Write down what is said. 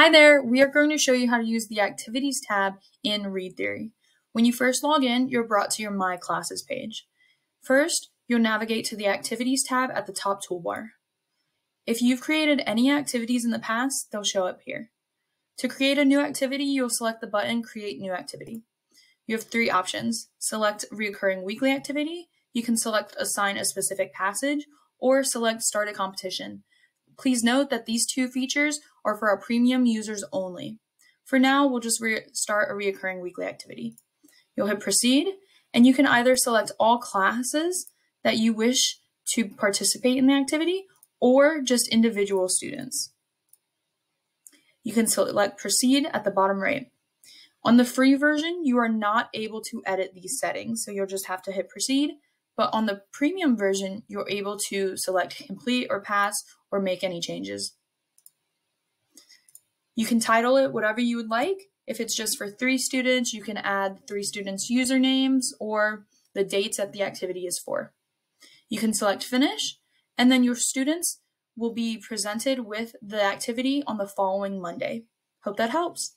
Hi there, we are going to show you how to use the Activities tab in ReadTheory. When you first log in, you're brought to your My Classes page. First, you'll navigate to the Activities tab at the top toolbar. If you've created any activities in the past, they'll show up here. To create a new activity, you'll select the button Create New Activity. You have three options. Select Reoccurring Weekly Activity, you can select Assign a specific passage, or select Start a Competition. Please note that these two features are for our premium users only. For now, we'll just start a reoccurring weekly activity. You'll hit proceed, and you can either select all classes that you wish to participate in the activity or just individual students. You can select proceed at the bottom right. On the free version, you are not able to edit these settings, so you'll just have to hit proceed but on the premium version, you're able to select complete or pass or make any changes. You can title it whatever you would like. If it's just for three students, you can add three students' usernames or the dates that the activity is for. You can select finish, and then your students will be presented with the activity on the following Monday. Hope that helps.